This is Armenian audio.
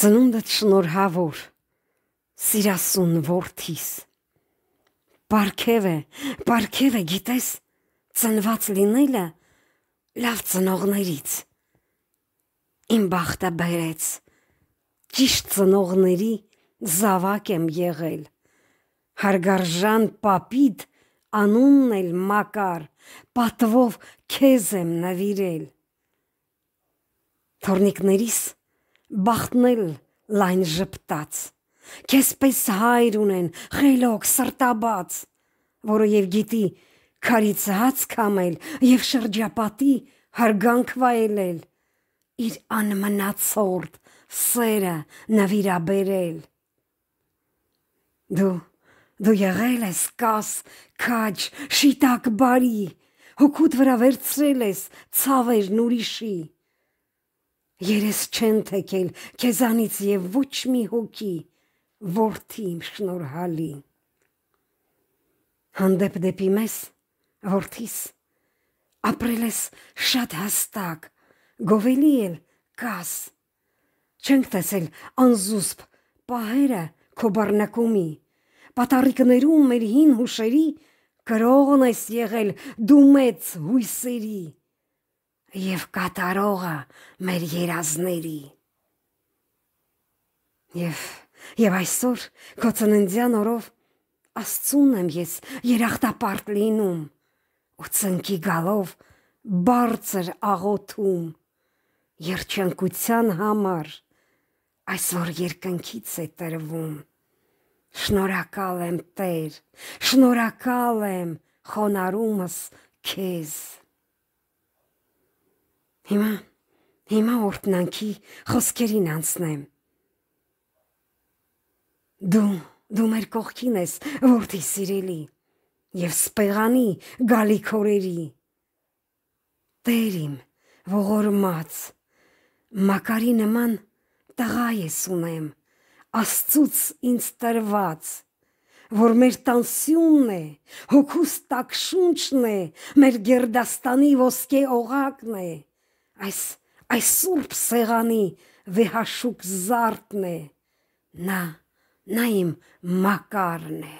ծնունդդ շնորհավոր, սիրասուն որդիս։ Պարքև է, պարքև է, գիտես, ծնված լինելը լավ ծնողներից։ Իմ բախտը բերեց, ճիշտ ծնողների զավակ եմ եղել։ Հարգարժան պապիդ անունն էլ մակար, պատվով քեզ եմ նվիրել։ Թորնիկներիս բախտնել լայն ժպտաց։ Քեսպես հայր ունեն, խելոք, սրտաբաց, որը եւ գիտի քարից հաց կամել եւ շրջապատի հարգանք վայելել, իր անմնացորդ սերը նվիրաբերել։ Դու դու եղել ես կաս, քաջ, շիտակ բարի, հոգուտ վրա վերցրել ես ցավերն ուրիշի։ Երես չեն թեքել քեզանից եւ ոչ մի հոգի որդի իմ շնորհալի։ Հանդեպ դեպի մեզ, որդիս, ապրել ես շատ հաստակ, գովելի էլ կաս։ Չենք տեսել անզուսպ պահերը քո բառնակումի, պատարիկներում մեր հին հուշերի կրողն ես եղել դու մեծ հույսերի եւ կատարողը մեր երազների։ Եվ Եվ այսօր քո ծննդյան օրով Աստծուն եմ ես երախտապարտ լինում ու ծնկի գալով բարձր աղոթում երջանկության համար այսօր երկնքից է տրվում շնորհակալ եմ Տեր շնորհակալ եմ խոնարհումս քեզ հիմա հիմա օրտնանքի խոսքերին անցնեմ Դու դու մեր կողքին ես, որդի սիրելի, եւ սպեղանի գալի քորերի։ Տեր իմ, ողորմած, Մակարի նման տղա ես ունեմ, Աստծուց ինձ տրված, որ մեր տանսյունն է, հոգուս տակ շունչն է, մեր գերդաստանի ոսկե օղակն է, այս այս սուրբ սեղանի վեհաշուկ զարտն է, նա Նա իմ մակարն է։